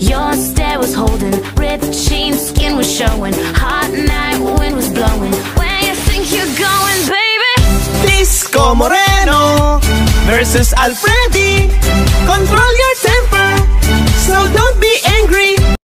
Your stare was holding, ripped jeans, skin was showing. Hot night, wind was blowing. Where you think you're going, baby? Disco Moreno versus Alfredi.